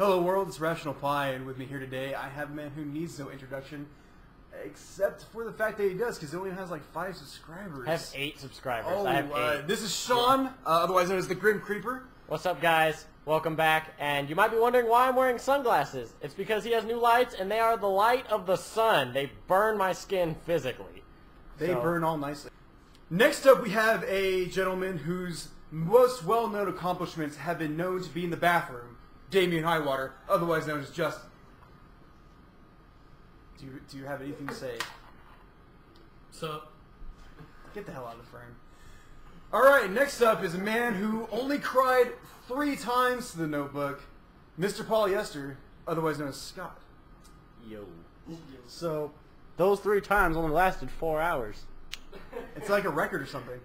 Hello world, it's Rational Pi, and with me here today, I have a man who needs no introduction, except for the fact that he does, because he only has like five subscribers. I have eight subscribers. Oh, I have uh, eight. this is Sean, uh, otherwise known as the Grim Creeper. What's up, guys? Welcome back. And you might be wondering why I'm wearing sunglasses. It's because he has new lights, and they are the light of the sun. They burn my skin physically. They So- burn all nicely. Next up, we have a gentleman whose most well-known accomplishments have been known to be in the bathroom, Damian Highwater, otherwise known as Justin. Do you, do you have anything to say? So, Get the hell out of the frame. All right, next up is a man who only cried three times to the Notebook, Mr. Polyester, otherwise known as Scott. Yo. So, those three times only lasted four hours. It's like a record or something.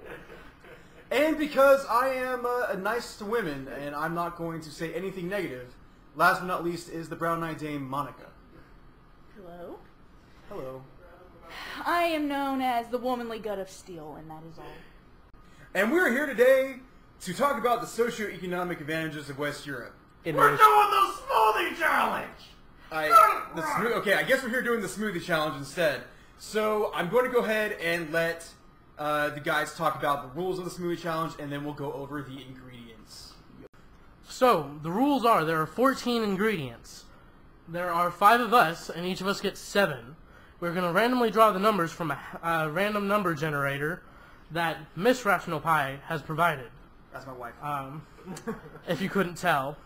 And because I am uh, nice to women, and I'm not going to say anything negative, last but not least is the brown-eyed dame Monica. Hello. Hello. I am known as the womanly gut of steel, and that is all. And we're here today to talk about the socioeconomic advantages of West Europe. In we're which- doing the smoothie challenge! I the smo- okay. I guess we're here doing the smoothie challenge instead. So I'm going to go ahead and let uh, the guys talk about the rules of the smoothie challenge, and then we'll go over the ingredients. So, the rules are there are 14 ingredients. There are five of us, and each of us gets seven. We're going to randomly draw the numbers from a, a random number generator that Miss Rational Pi has provided, That's my wife. um, if you couldn't tell.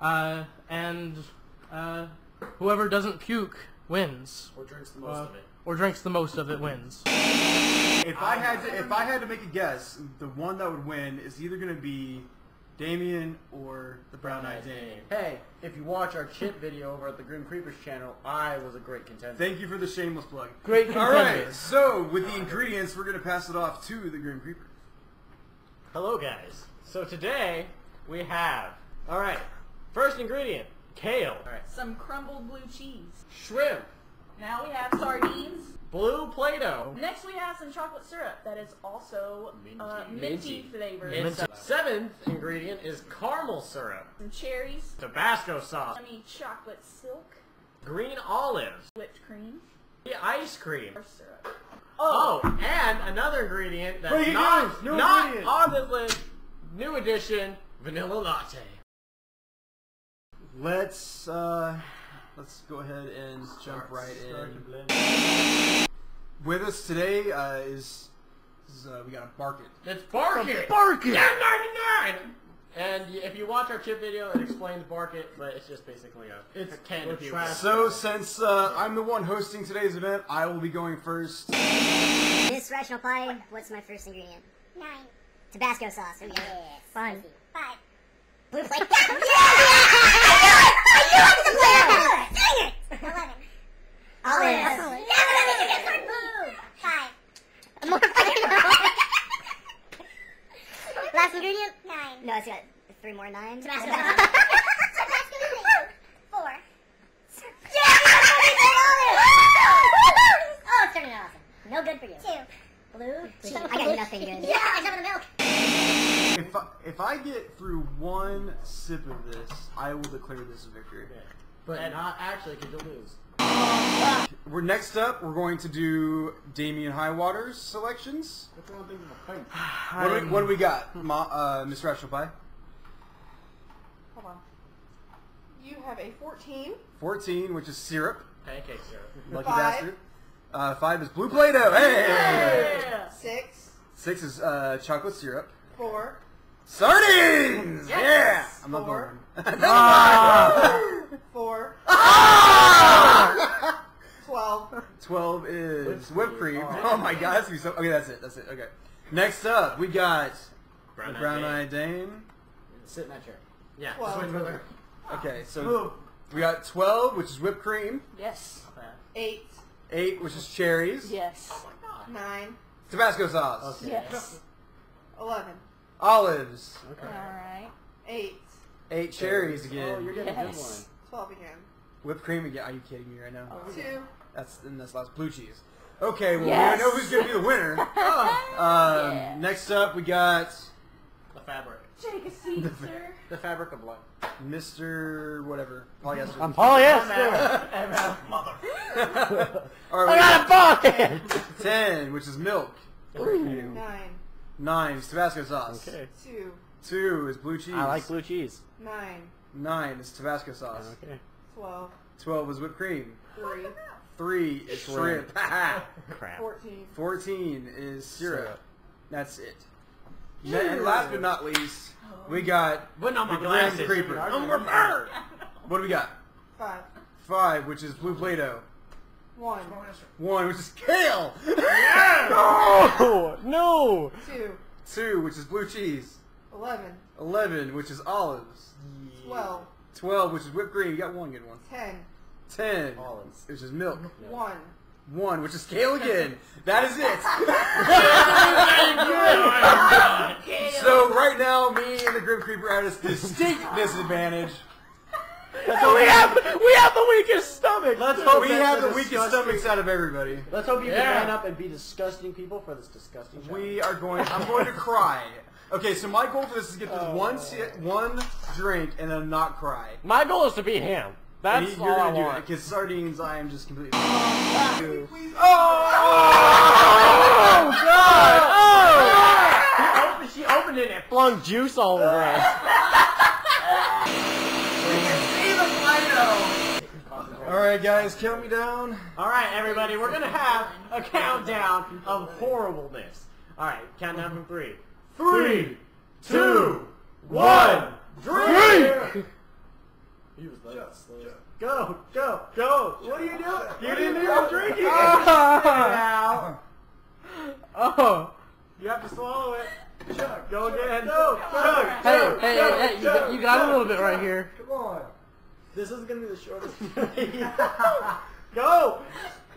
Uh, and uh, whoever doesn't puke wins. Or drinks the most Uh, or drinks the most of it wins. if I had to, if I had to make a guess, the one that would win is either going to be Damian or the brown-eyed dame. Hey, if you watch our chip video over at the Grim Creepers channel, I was a great contender. Thank you for the shameless plug. Great All contender. right. So with the ingredients, we're going to pass it off to the Grim Creeper. Hello, guys. So today we have, all right, first ingredient, kale. All right, Some crumbled blue cheese. shrimp, Now we have sardines. blue Play-Doh. Next we have some chocolate syrup that is also uh, Minty. minty, flavored. Its seventh ingredient is caramel syrup, Some cherries. Tabasco sauce, I mean chocolate silk. green olives, Whipped cream. ice cream. Or syrup. Oh, and another ingredient that's not, news, new not ingredient. on this list, new addition, vanilla latte. Let's uh, let's go ahead and jump right in. With us today uh, is, is uh, we got a Barket. It's Barket! Barket! Ten ninety nine. And if you watch our chip video, it explains Barket, but it's just basically a It's- a can of puke. trash. So since uh, I'm the one hosting today's event, I will be going first. This Rational Pi, what's my first ingredient? Nine. Tabasco sauce. There we go. Fun. Five. Blue plate. yeah! I knew it! I knew it was a player! Dang it! Eleven. Olives. Yeah, but I think it's blue. Five. More Last ingredient? Nine. No, it's got three more nines. Tabasco. Tabasco sauce. Four. Yeah! Oh, it's turning out awesome. No good for you. Two. Blue. Cheese. I got nothing good. Yeah, I got the milk. If I, if I get through one sip of this, I will declare this a victory. But not actually, because you'll lose. We're next up. We're going to do Damian Highwater's selections. What's the one thing with a pint? What do we, what do we got, Ma, uh, Mr. Rational Pi? Hold on. You have a 14, 14, which is syrup. Pancake syrup. Lucky Five. bastard. Uh, five is blue Play-Doh. Hey! Yeah. 6, Six is uh, chocolate syrup. 4, Sardines! Yes! Yeah! I'm not Four. Ah! 4, 12, 12 is Whipped whipped cream. cream. Oh my god, that's gonna be so. Okay, that's it. That's it. Okay. Next up, we got the Brown-eyed brown-eyed dame. Sit in that chair. Yeah. Well, just wait for her. Okay, so Move. we got 12, which is whipped cream. Yes. 8, Eight, which is cherries. Yes. Oh my god. 9, Tabasco sauce. Okay. Yes. 11, Olives. Okay. Alright. 8, Eight cherries again. Oh, you're getting a good Yes. 12 again. Whipped cream again. Are you kidding me right now? Oh. 2, That's and that's last blue cheese. Okay, well Yes. we know who's gonna be the winner. Um, Yeah. Next up, we got The fabric. Take a seat, sir. The fabric of life. Mr. whatever. Polyester. I'm polyester. All I right, got a ball head. we got ten, which is milk. Nine. Nine is Tabasco sauce. Okay. Two. Two is blue cheese. I like blue cheese. Nine. Nine is Tabasco sauce. Okay. Twelve. Twelve is whipped cream. Three. Three is shrimp. Crap. Fourteen. Fourteen is syrup. That's it. And last but not least, we oh. got Putting on the my Grim glasses. Creeper. I'm prepared. What do we got? Five. Five, which is blue Play-Doh. One. One, which is kale. No! No! Two. Two, which is blue cheese. Eleven. Eleven, which is olives. Twelve. Twelve, which is whipped cream. You got one good one. Ten. Ten, Olives. which is milk. One. One, which is kale again. That is it. so right now, me and the Grim Creeper are at a distinct disadvantage. So we have we have the weakest stomach. Let's hope we have the weakest stomachs out of everybody. Let's hope you Yeah. can man up and be disgusting people for this disgusting job. We are going. I'm going to cry. Okay, so my goal for this is to get this Oh. one si- one drink and then not cry. My goal is to beat him. That's And all you're I want. because sardines. I am just completely. Oh Oh! God! Oh! He opened, she opened it and flung juice all over us. All right, guys, count me down. All right, everybody, we're gonna have a countdown of horribleness. All right, countdown from three. Three, two, one, drink. He was like, Go, go, go! What are you doing? You didn't even drink it. Ah. now. Oh, you have to swallow it. Chug, go again. No, chug, Hey, chug, hey, chug, hey, hey, you, chug. got, you got a little bit right here. Come on. This is gonna be the shortest. Go!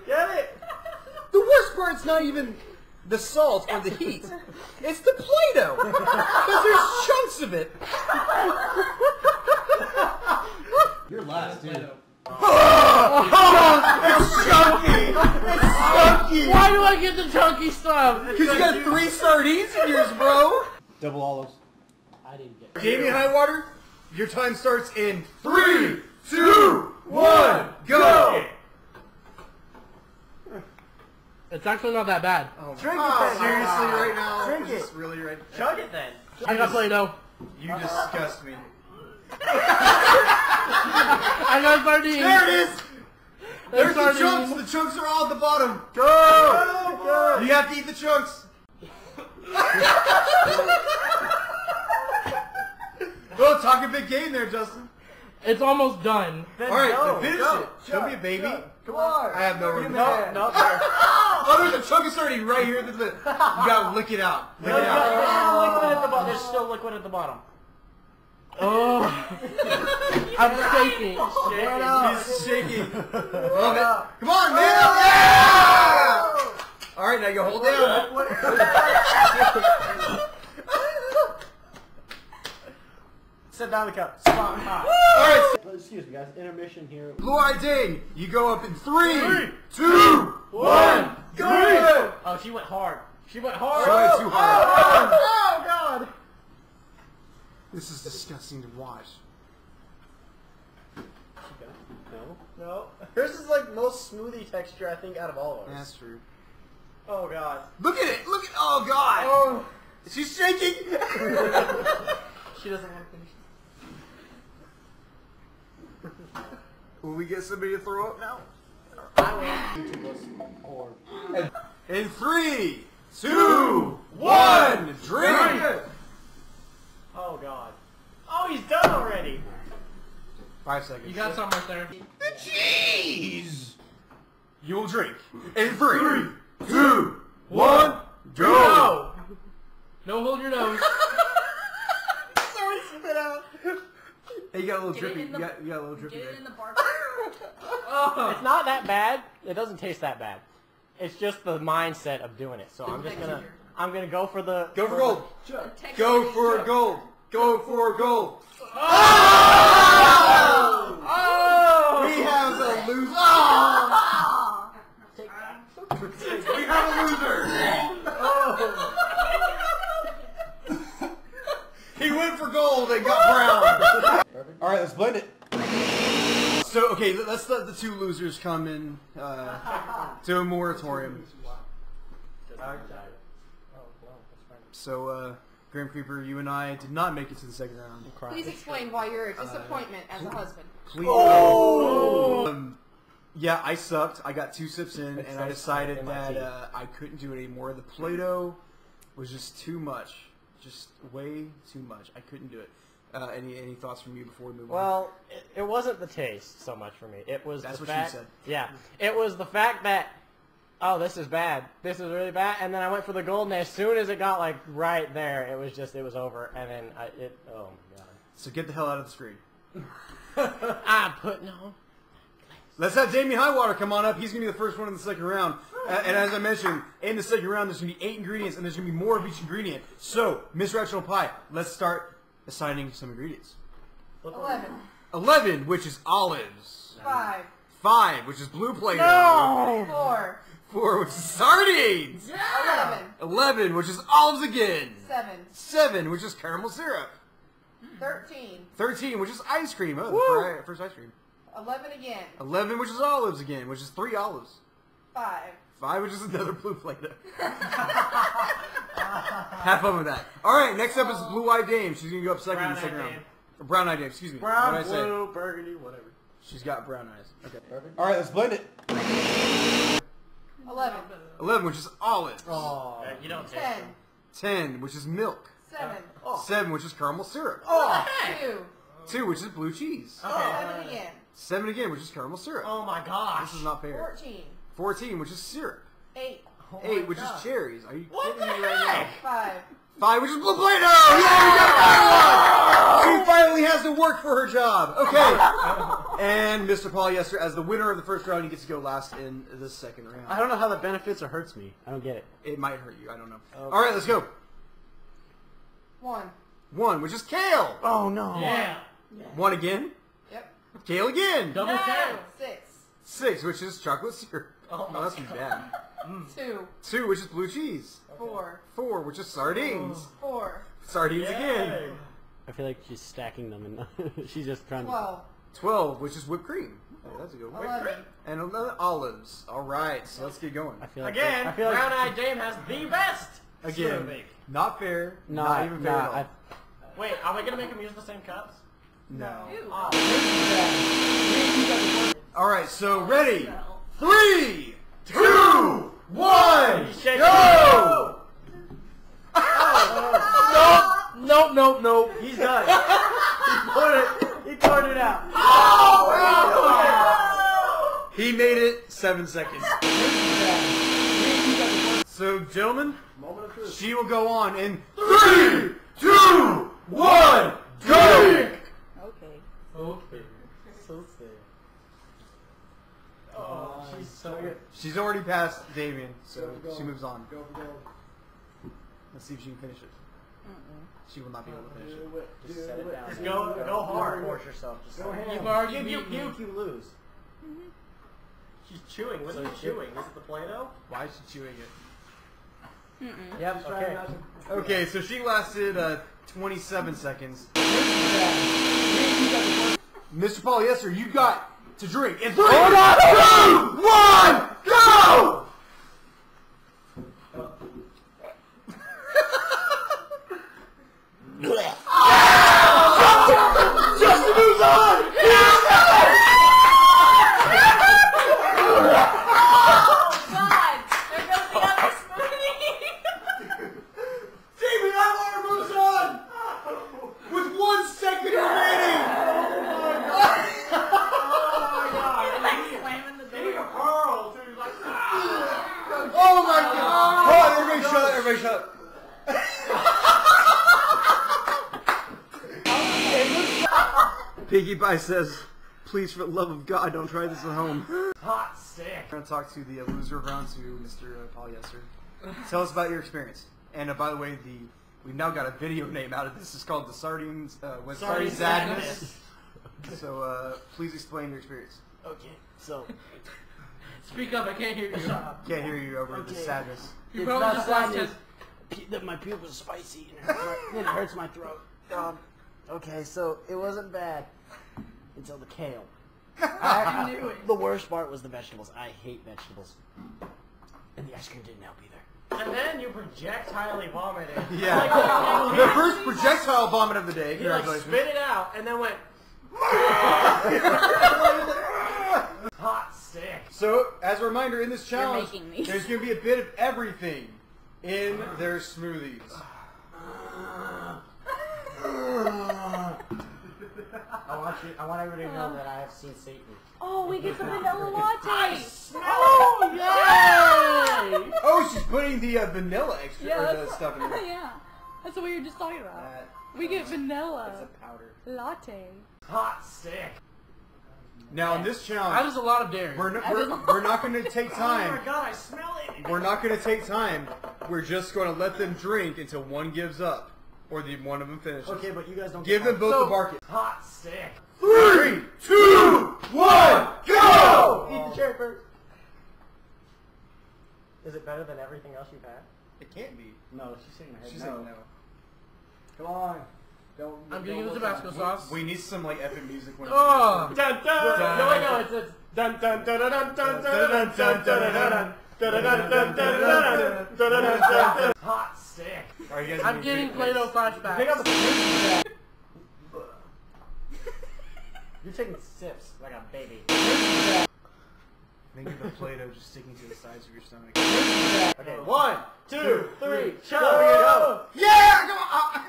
Get it! The worst part's not even the salt or the heat. It's the Play-Doh. Because there's chunks of it. You're last, dude. It's chunky. It's chunky. Why do I get the chunky stuff? Because you got three sardines in yours, bro. Double olives. I didn't get it. Jamie Highwater, your time starts in three, two, one, go. It's actually not that bad. Oh Drink Oh, it then. seriously, right now? Drink it. this really right? Chug it then. I got Play-Doh. You disgust me. I got sardines. There it is. There's the sardines. chunks. The chunks are all at the bottom. Go! Go! You have to eat the chunks. well, talk a big game there, Justin. It's almost done. Then All right, go, then finish go. it. Show me a baby. Chug. Come on. I have no room. No, no, there. Oh, there's a chunk of sardine right here. There's a, you gotta lick it out. Lick No, it no, out. there's still liquid at the bottom. There's still liquid at the bottom. Oh, I'm shaking. Get up. He's shaking. Love it. Come on, man. Yeah! All right, now you hold down. Sit down the cup. Spot hot. All right, Excuse me, guys. Intermission here. Blue Eye Ding, you go up in three, two, one, go! Oh, she went hard. She went hard. Try too hard. Oh, God. This is disgusting to watch. No. No. Hers is like most smoothie texture, I think, out of all of ours. That's true. Oh, God. Look at it. Look at. Oh God. Oh. She's shaking. She doesn't want to finish. Will we get somebody to throw up now? I will. YouTube In three, two, one, drink. Oh God. Oh, he's done already. Five seconds. You got something right there. the cheese. You will drink. In three, two, one, go. No. No, hold your nose. Sorry, spit out. Hey, you got a little Get drippy. in You got, you got a little drippy Get there. it in the bar. Oh. It's not that bad. It doesn't taste that bad. It's just the mindset of doing it. So I'm just gonna, I'm gonna go for the. Go for gold. The texture Go is- for gold. Go for gold. Oh! We have a loser. Oh! Take that. We have a loser. He went for gold and got brown. All right, let's blend it. so okay, let- let's let the two losers come in uh, to a moratorium. So, uh, Grim Creeper, you and I did not make it to the second round. Please explain why you're a disappointment as a husband. Please. Um, yeah, I sucked. I got two sips in, and I decided that uh, I couldn't do it anymore. The Play-Doh was just too much, just way too much. I couldn't do it. Uh, any any thoughts from you before we move on? Well, it, it wasn't the taste so much for me. It was That's the what she fact, said. Yeah, it was the fact that oh, this is bad. This is really bad. And then I went for the gold, and as soon as it got like right there, it was just it was over. And then I it oh my god. So get the hell out of the screen. I put no. Let's have Jamie Highwater come on up. He's going to be the first one in the second round. Uh, and as I mentioned, in the second round, there's going to be eight ingredients, and there's going to be more of each ingredient. So, Miss Rational Pi, let's start assigning some ingredients. Eleven. 11, which is olives. Five. 5, which is blue Play-Doh. Four. 4, which is sardines. Eleven. 11, which is olives again. Seven. 7, which is caramel syrup. Thirteen. 13, which is ice cream. Oh, fir- first ice cream. Eleven again. 11, which is olives again, which is 3 olives. Five. 5, which is another blue Play-Doh. Have fun with that. All right, next up is Blue Eyed Dame. She's gonna go up second in the Brown-eyed second round. dame. Or Brown Eyed Dame, excuse me. Brown, what did I say? blue, burgundy, whatever. She's got brown eyes. Okay. All right, let's blend it. Eleven. 11, which is olives. Oh, you don't taste Ten. them. 10, which is milk. Seven. 7, which is caramel syrup. Two. 2, which is blue cheese. Seven again. 7 again, which is caramel syrup. Oh my gosh. This is not fair. Fourteen. 14, which is syrup. Eight. Oh my 8, which God. is cherries. Are you What kidding the me right heck? Five. 5, which is blue Play-Doh! Yeah, we got another one! She finally has to work for her job. Okay. and Mr. Paul, Polyester, as the winner of the first round, he gets to go last in the second round. I don't know how that benefits or hurts me. I don't get it. It might hurt you. I don't know. Okay. All right, let's go. One. 1, which is kale. Oh no. Yeah. 1 again. Yep. Kale again. Double kale. Six. 6, which is chocolate syrup. Oh my that's gonna be bad. Mm. Two. 2, which is blue cheese. Four. 4, which is sardines. Oh, four. Sardines again. I feel like she's stacking them and she's just trying Twelve. 12, which is whipped cream. Oh, that's a good one. Eleven. And another olives. All right, so let's get going. I feel like Again, I feel like Brown Eyed Dame has the best. Again, not fair. no, not even fair no, at all. I, Wait, are we gonna make him use the same cups? No. Ew. All right, so ready? Three, two, one, shaking. go! Nope, nope, nope. He's done. he poured it. He poured it out. Oh! He made it seven seconds. So, gentlemen, Moment of truth. she will go on in three, two, one, go! Okay. Okay. So sad. Oh, she's so good. She's already passed Damian, so Go for gold. she moves on. Go for gold. Let's see if she can finish it. She will not be able to finish it. Do it. Just set it it. down. Just Go- go hard. Force yourself. Just Go like- ahead. You've You've already already you, beaten you, me. you lose. She's chewing. What's So she she- chewing? Is it the Play-Doh? Why is she chewing it? Yep. Okay. Okay, so she lasted uh, 27 seconds. Mr. Paul, yes sir. you got to drink. In three, two, one, go! Justin moves on! God! There goes the other smoothie! David Atwater moves on! With one second remaining! Slamming the door. Pearl, dude. Like, Oh my god! Hold on, everybody shut up, everybody shut up. Piggy says, please for the love of God, don't try this at home. hot sick. We're going to talk to the uh, loser of round two, Mr. Uh, Polyester. Tell us about your experience. And uh, by the way, the we've now got a video name out of this. It's called the Sardines uh, with Sorry, Sardine Sadness. So uh, please explain your experience. Okay. So Speak up, I can't hear you. Can't hear you over the Okay. sadness. You It's not just sadness. his- that my pupil is spicy and it hurts my, it hurts my throat. Um, okay, so it wasn't bad until the kale. I knew it. The worst part was the vegetables. I hate vegetables. And the ice cream didn't help either. And then you projectilely vomited. Yeah. Like, the first projectile vomit of the day. He like spit it out and then went. Hot stick. So, as a reminder, in this challenge, there's going to be a bit of everything in their smoothies. I want you. I want everybody to know that I have seen Satan. Oh, we get the vanilla latte. Oh yay! Oh, she's putting the uh, vanilla extra Yeah, or the that's- stuff in there. yeah. That's what we were just talking about. That- We get It's vanilla a powder. latte. Hot stick. Now, in this That challenge, is a lot of dairy. we're, n- we're, we're not going to take time. Oh my god! I smell it. We're not going to take time. We're just going to let them drink until one gives up, or the one of them finishes. Okay, but you guys don't Give get them both So- the bark. hot stick. Three, two, one, go! Eat the cherry first. Is it better than everything else you've had? It can't be. No, she's saying her head. She's no. saying no. Come on. Don't. I'm getting don't the Tabasco sauce. We need some like epic music. When Oh. Dun dun. Dun. No, wait, no, it's it's dun dun dun dun dun dun dun dun dun dun dun dun dun dun dun dun dun dun. Hot stick. Are you guys I'm getting Play-Doh flashbacks. Pick up the. You're taking sips like a baby. Think of the Play-Doh just sticking to the sides of your stomach. Okay, one, two, three, shut. Yeah! Come on!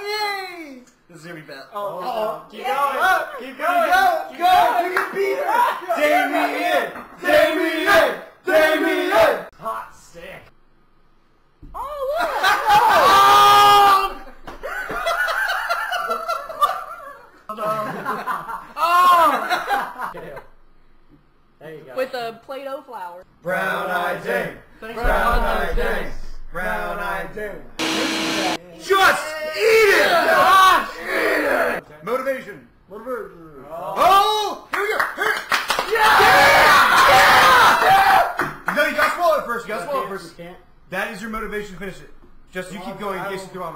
Yay! This is gonna be bad. Oh, oh, keep Yeah. going, keep going, Go! keep Go! going. You can beat her! Damian! Damian! Damian! Hot stick. Oh, oh! There you go. With a Play-Doh flower. Brown-eyed Jane. Brown-eyed Jane. Brown-eyed Jane. Just eat it! Just eat it! Motivation. Motivation. Oh! Here we go. Here. Yeah! Yeah! Yeah! No, you got to swallow it first. You got to swallow it first. That is your motivation to finish it. Just you keep going in case you throw.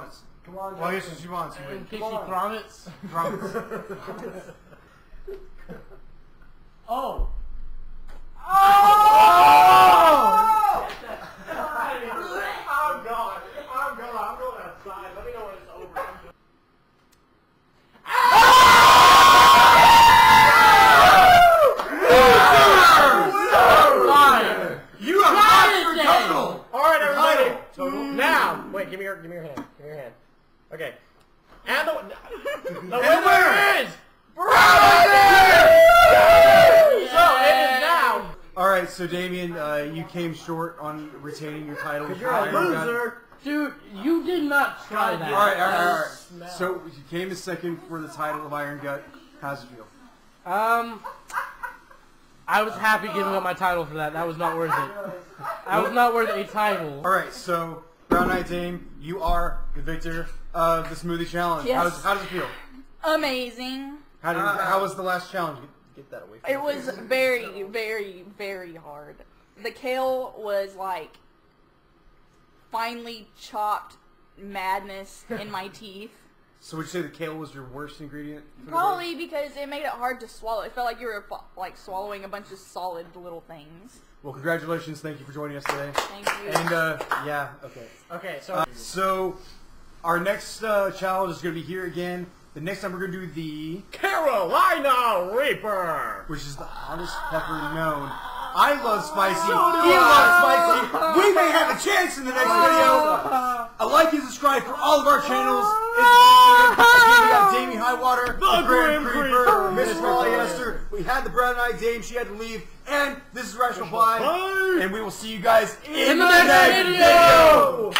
Come on. Well, here's what she wants. You win. Come Fishy on. oh. Oh! Smell. So you came in second for the title of Iron Gut. How's it feel? Um, I was happy giving up my title for that. That was not worth it. I was not worth a title. Alright, so Brown Eye Dame, you are the victor of the Smoothie Challenge. Yes. How, does, how does it feel? Amazing. How, did, how was the last challenge? Get, get that away from It me. was very, very, very hard. The kale was like finely chopped madness in my teeth. So would you say the kale was your worst ingredient? Probably because it made it hard to swallow. It felt like you were like swallowing a bunch of solid little things. Well, congratulations. Thank you for joining us today. Thank you. And, uh, yeah, okay. Okay, so Uh, so, our next uh, challenge is going to be here again. The next time we're going to do the, Carolina Reaper. which is the hottest pepper known. I love spicy. So do he I. loves spicy. We may have a chance in the next video. A like and subscribe for all of our channels. It's Again, we got Damie Highwater, the, Grim Grim Creeper, Creeper, Miss Molly. Esther. We had the Brown Eyed Dame. She had to leave. And this is Rational Pi. And we will see you guys in, In the next video.